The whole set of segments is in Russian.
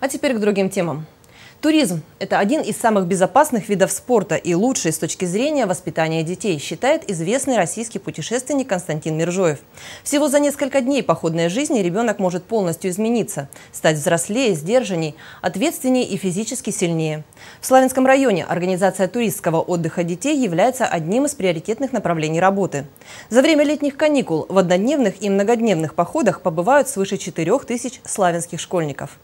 А теперь к другим темам. Туризм – это один из самых безопасных видов спорта и лучший с точки зрения воспитания детей, считает известный российский путешественник Константин Миржоев. Всего за несколько дней походной жизни ребенок может полностью измениться, стать взрослее, сдержанней, ответственнее и физически сильнее. В Славянском районе организация туристского отдыха детей является одним из приоритетных направлений работы. За время летних каникул в однодневных и многодневных походах побывают свыше 4 тысяч славянских школьников.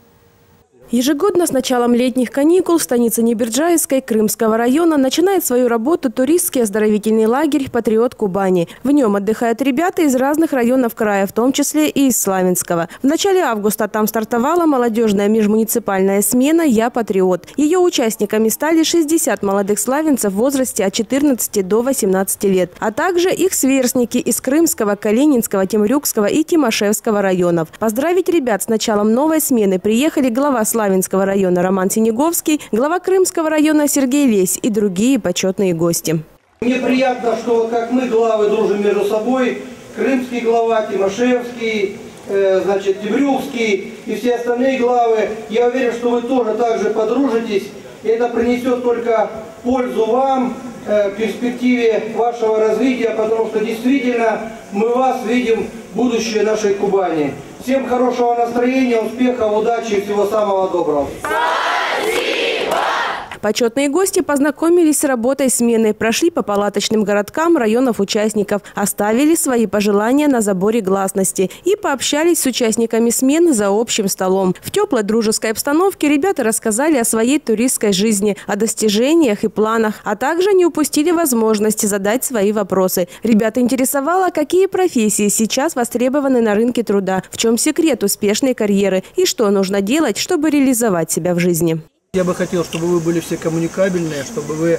Ежегодно с началом летних каникул в станице Неберджайской Крымского района начинает свою работу туристский оздоровительный лагерь «Патриот Кубани». В нем отдыхают ребята из разных районов края, в том числе и из Славянского. В начале августа там стартовала молодежная межмуниципальная смена «Я патриот». Ее участниками стали 60 молодых славянцев в возрасте от 14 до 18 лет, а также их сверстники из Крымского, Калининского, Темрюкского и Тимошевского районов. Поздравить ребят с началом новой смены приехали глава Славянского района Роман Синеговский, глава Крымского района Сергей Лесь и другие почетные гости. Мне приятно, что как мы, главы, дружим между собой. Крымский глава, Тимошевский, э, значит, Тибрюкский и все остальные главы. Я уверен, что вы тоже также подружитесь. И это принесет только пользу вам, э, перспективе вашего развития, потому что действительно мы вас видим будущее нашей Кубани. Всем хорошего настроения, успеха, удачи и всего самого доброго. Почетные гости познакомились с работой смены, прошли по палаточным городкам районов участников, оставили свои пожелания на заборе гласности и пообщались с участниками смен за общим столом. В теплой дружеской обстановке ребята рассказали о своей туристской жизни, о достижениях и планах, а также не упустили возможности задать свои вопросы. Ребята интересовало, какие профессии сейчас востребованы на рынке труда, в чем секрет успешной карьеры и что нужно делать, чтобы реализовать себя в жизни. Я бы хотел, чтобы вы были все коммуникабельные, чтобы вы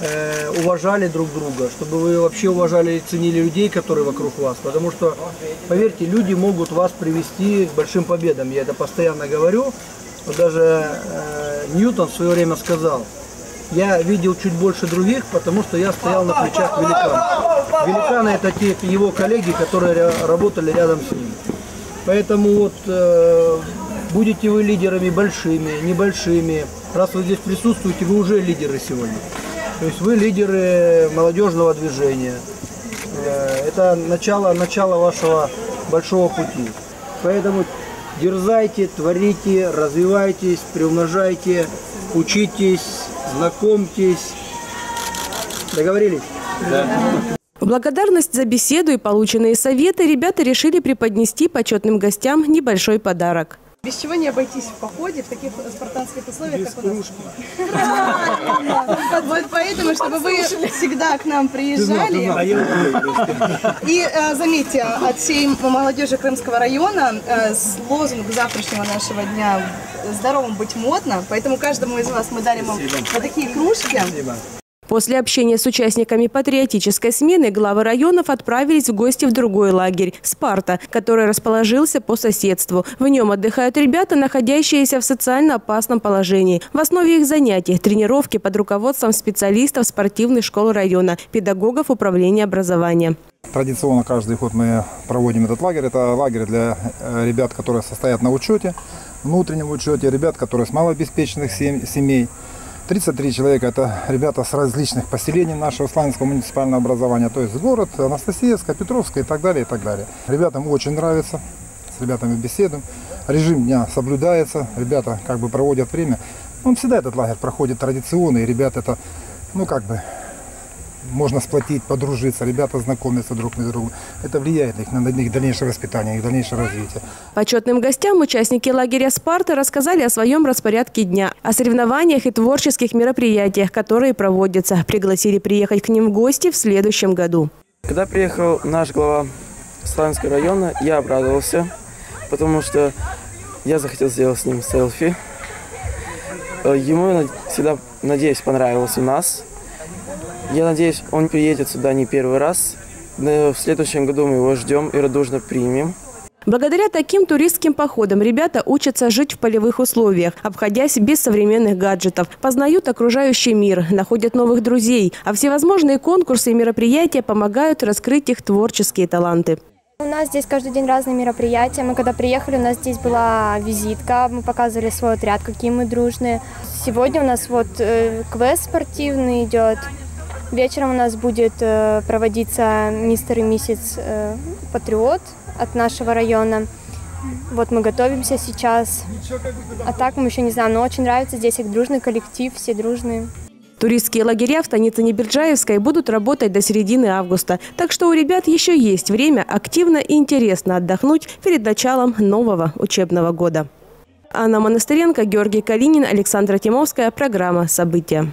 э, уважали друг друга, чтобы вы вообще уважали и ценили людей, которые вокруг вас. Потому что, поверьте, люди могут вас привести к большим победам. Я это постоянно говорю. Вот даже э, Ньютон в свое время сказал, я видел чуть больше других, потому что я стоял на плечах великана. Великаны это те его коллеги, которые работали рядом с ним. Поэтому вот э, Будете вы лидерами большими, небольшими. Раз вы здесь присутствуете, вы уже лидеры сегодня. То есть вы лидеры молодежного движения. Э, это начало, начало вашего большого пути. Поэтому дерзайте, творите, развивайтесь, приумножайте, учитесь, знакомьтесь. Договорились? Да. В благодарность за беседу и полученные советы ребята решили преподнести почетным гостям небольшой подарок. Без чего не обойтись в походе в таких спартанских условиях, Без как у нас? Вот поэтому, чтобы вы всегда к нам приезжали. И э, заметьте, от всей молодежи Крымского района э, лозунг завтрашнего нашего дня «Здоровым быть модно», поэтому каждому из вас мы дарим вам вот такие кружки. После общения с участниками патриотической смены главы районов отправились в гости в другой лагерь – «Спарта», который расположился по соседству. В нем отдыхают ребята, находящиеся в социально опасном положении. В основе их занятий – тренировки под руководством специалистов спортивной школы района, педагогов управления образования. Традиционно каждый год мы проводим этот лагерь. Это лагерь для э, ребят, которые состоят на учете, внутреннем учете, ребят, которые с малообеспеченных семей. 33 человека – это ребята с различных поселений нашего славянского муниципального образования, то есть город Анастасиевская, Петровская и так далее, и так далее. Ребятам очень нравится, с ребятами беседуем. Режим дня соблюдается, ребята как бы проводят время. Он всегда этот лагерь проходит традиционно, и ребята это, ну как бы, можно сплотить, подружиться, ребята знакомятся друг с другом. Это влияет их на их дальнейшее воспитание, их дальнейшее развитие. Почетным гостям участники лагеря «Спарта» рассказали о своем распорядке дня, о соревнованиях и творческих мероприятиях, которые проводятся. Пригласили приехать к ним в гости в следующем году. Когда приехал наш глава Славянского района, я обрадовался, потому что я захотел сделать с ним селфи. Э, ему всегда, надеюсь, понравилось у нас. Я надеюсь, он приедет сюда не первый раз. В следующем году мы его ждем и радужно примем. Благодаря таким туристским походам ребята учатся жить в полевых условиях, обходясь без современных гаджетов, познают окружающий мир, находят новых друзей, а всевозможные конкурсы и мероприятия помогают раскрыть их творческие таланты. У нас здесь каждый день разные мероприятия. Мы когда приехали, у нас здесь была визитка, мы показывали свой отряд, какие мы дружные. Сегодня у нас вот э, квест спортивный идет. Вечером у нас будет э, проводиться мистер и миссис э, Патриот от нашего района. Вот мы готовимся сейчас. А так мы еще не знаем, но очень нравится здесь их дружный коллектив, все дружные. Туристские лагеря в станице Неберджаевской будут работать до середины августа. Так что у ребят еще есть время активно и интересно отдохнуть перед началом нового учебного года. Анна Монастыренко, Георгий Калинин, Александра Тимовская. Программа «События».